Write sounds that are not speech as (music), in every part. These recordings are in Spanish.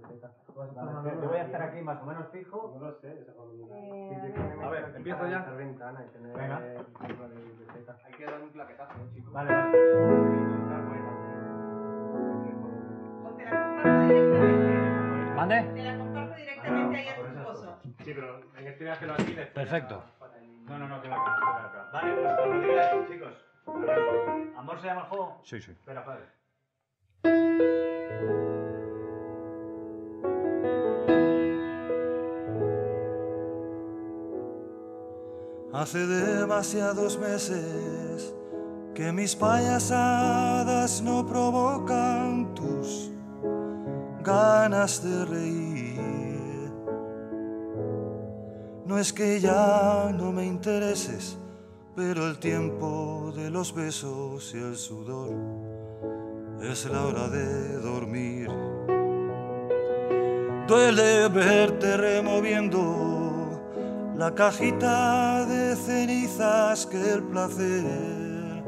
Yo voy a estar aquí más o menos fijo. No lo sé, esa Eh, A ver. empiezo ya. Ventana y tener Venga. Hay que dar un plaquetazo, ¿eh, chicos. Vale, vale. Te la comparto directamente. ¿Mande? Te la comparto directamente ahí a tu esposo. Sí, pero en escríbaselo aquí. después Perfecto. No, no, no, que la que cara. Vale, pues cuando digas, chicos. ¿Amor se llama el juego? Sí, sí. Espera, padre. Hace demasiados meses que mis payasadas no provocan tus ganas de reír. No es que ya no me intereses, pero el tiempo de los besos y el sudor es la hora de dormir. Duele verte removiendo la cajita de cenizas que el placer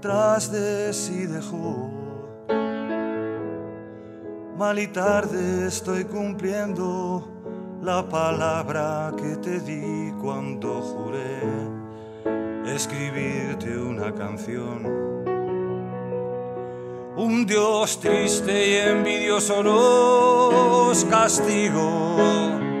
tras de sí dejó. Mal y tarde estoy cumpliendo la palabra que te di cuando juré escribirte una canción. Un Dios triste y envidioso nos castigó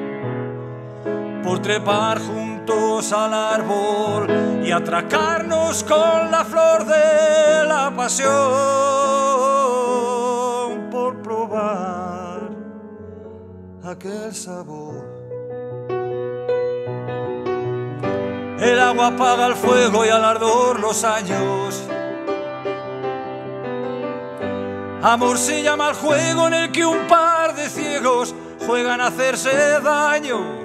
trepar juntos al árbol y atracarnos con la flor de la pasión, por probar aquel sabor. El agua apaga el fuego y al ardor los años. Amor se llama el juego en el que un par de ciegos juegan a hacerse daño.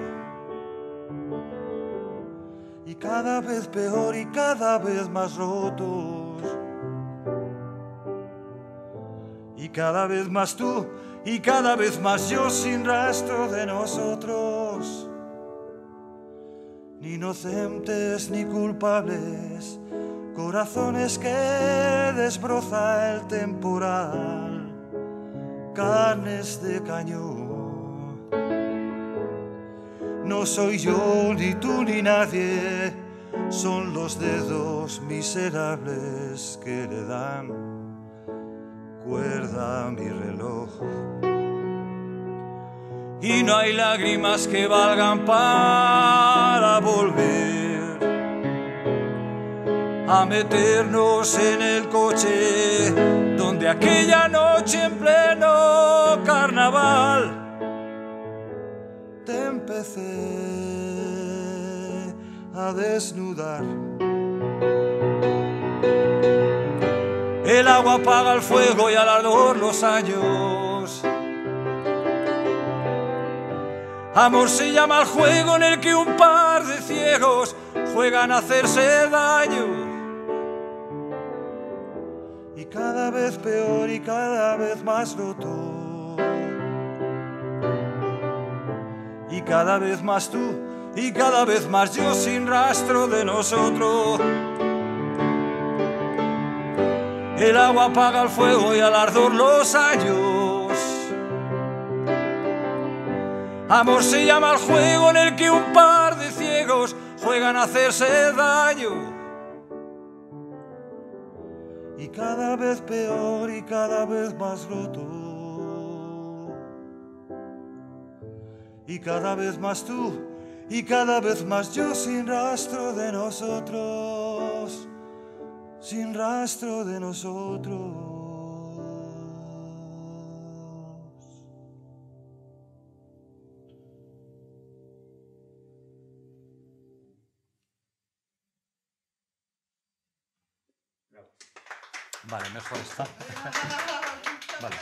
Cada vez peor y cada vez más rotos. Y cada vez más tú y cada vez más yo sin rastro de nosotros. Ni inocentes ni culpables, corazones que desbroza el temporal, carnes de cañón. No soy yo, ni tú, ni nadie, son los dedos miserables que le dan cuerda a mi reloj. Y no hay lágrimas que valgan para volver a meternos en el coche donde aquella noche en a desnudar. El agua apaga el fuego y al ardor los años. Amor se llama el juego en el que un par de ciegos juegan a hacerse daño. Y cada vez peor y cada vez más roto. Y cada vez más tú y cada vez más yo sin rastro de nosotros. El agua apaga el fuego y al ardor los años. Amor se llama el juego en el que un par de ciegos juegan a hacerse daño. Y cada vez peor y cada vez más roto. Y cada vez más tú y cada vez más yo sin rastro de nosotros. Sin rastro de nosotros. Vale, mejor está. (laughs) Vale.